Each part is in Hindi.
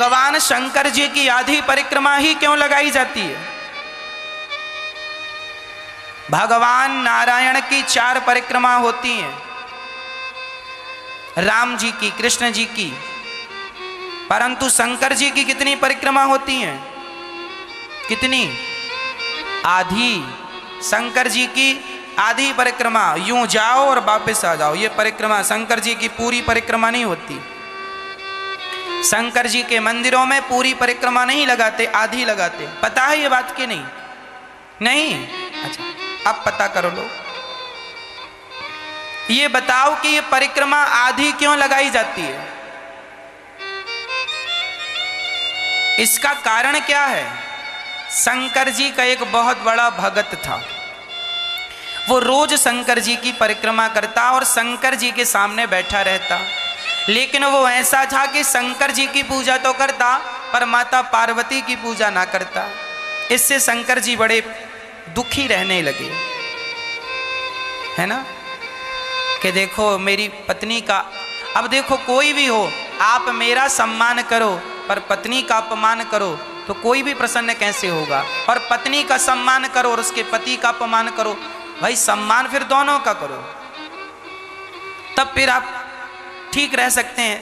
भगवान शंकर जी की आधी परिक्रमा ही क्यों लगाई जाती है? भगवान नारायण की चार परिक्रमा होती हैं। राम जी की, कृष्ण जी की। परंतु शंकर जी की कितनी परिक्रमा होती हैं? कितनी? आधी। शंकर जी की आधी परिक्रमा। यूँ जाओ और वापस आ जाओ। ये परिक्रमा शंकर जी की पूरी परिक्रमा नहीं होती। शंकर जी के मंदिरों में पूरी परिक्रमा नहीं लगाते, आधी लगाते। पता है ये बात की नहीं? नहीं? अच्छा अब पता करो लो ये बताओ कि ये परिक्रमा आधी क्यों लगाई जाती है? इसका कारण क्या है? शंकर जी का एक बहुत बड़ा भगत था। वो रोज शंकर जी की परिक्रमा करता और शंकर जी के सामने बैठा रहता। लेकिन वो ऐसा था कि शंकर जी की पूजा तो करता, पर माता पार्वती की पूजा ना करता। इससे शंकर जी बड़े दुखी रहने लगे। है ना? कि देखो, मेरी पत्नी का, अब देखो, कोई भी हो, आप मेरा सम्मान करो, पर पत्नी का अपमान करो तो कोई भी प्रसन्न कैसे होगा? और पत्नी का सम्मान करो और उसके पति का अपमान करो। भाई, सम्मान फिर दोनों का करो। तब फिर आप ठीक रह सकते हैं।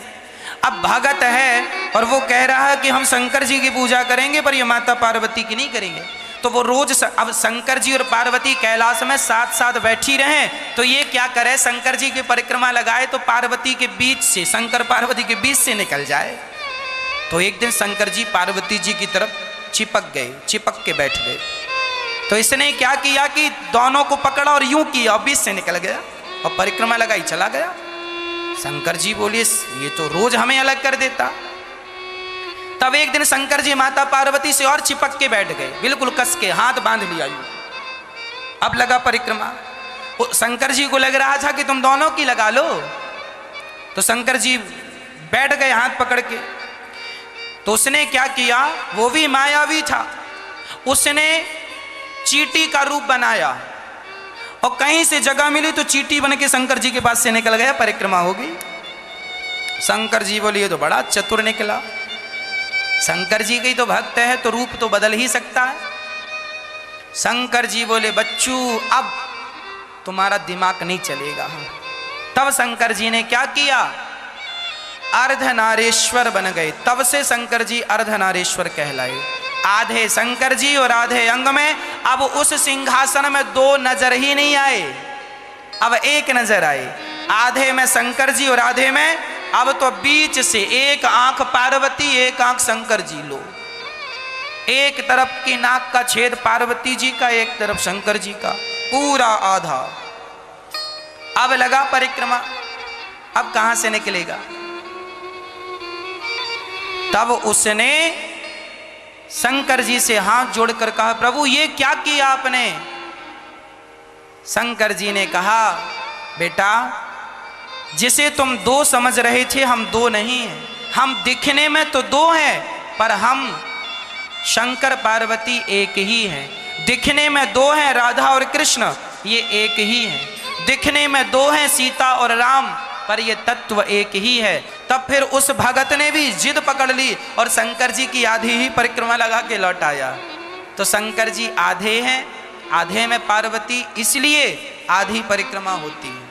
अब भगत है और वो कह रहा है कि हम शंकर जी की पूजा करेंगे, पर ये माता पार्वती की नहीं करेंगे। तो वो रोज अब शंकर जी और पार्वती कैलाश में साथ साथ बैठी रहे तो ये क्या करे? शंकर जी की परिक्रमा लगाए तो पार्वती के बीच से, शंकर पार्वती के बीच से निकल जाए। तो एक दिन शंकर जी पार्वती जी की तरफ़ चिपक गए, चिपक के बैठ गए। तो इसने क्या किया कि दोनों को पकड़ा और यूँ किया, और बीच से निकल गया, और परिक्रमा लगाई, चला गया। शंकर जी बोलिए ये तो रोज हमें अलग कर देता। तब एक दिन शंकर जी माता पार्वती से और चिपक के बैठ गए, बिल्कुल कस के हाथ बाँध लिया यू। अब लगा परिक्रमा। शंकर जी को लग रहा था कि तुम दोनों की लगा लो। तो शंकर जी बैठ गए हाथ पकड़ के। तो उसने क्या किया, वो भी मायावी था। उसने चीटी का रूप बनाया। और कहीं से जगह मिली तो चीटी बन के शंकर जी के पास से निकल गया, परिक्रमा होगी शंकर जी बोले, ये तो बड़ा चतुर निकला। शंकर जी के तो भक्त है तो रूप तो बदल ही सकता है। शंकर जी बोले, बच्चू, अब तुम्हारा दिमाग नहीं चलेगा। तब शंकर जी ने क्या किया? अर्धनारेश्वर बन गए। तब से शंकर जी अर्धनारेश्वर कहलाए। आधे शंकर जी और आधे अंग में, अब उस सिंहासन में दो नज़र ही नहीं आए। अब एक नज़र आए। आधे में शंकर जी और आधे में, अब तो बीच से एक आँख पार्वती, एक आँख शंकर जी लो। एक तरफ़ की नाक का छेद पार्वती जी का, एक तरफ़ शंकर जी का। पूरा आधा। अब लगा परिक्रमा। अब कहाँ से निकलेगा? तब उसने शंकर जी से हाथ जोड़कर कहा, प्रभु, ये क्या किया आपने? शंकर जी ने कहा, बेटा, जिसे तुम दो समझ रहे थे, हम दो नहीं हैं। हम दिखने में तो दो हैं, पर हम शंकर पार्वती एक ही हैं। दिखने में दो हैं राधा और कृष्ण, ये एक ही हैं। दिखने में दो हैं सीता और राम। पर ये तत्व एक ही है। तब फिर उस भगत ने भी जिद पकड़ ली और शंकर जी की आधी ही परिक्रमा लगा के लौट आया। तो शंकर जी आधे हैं, आधे में पार्वती, इसलिए आधी परिक्रमा होती है।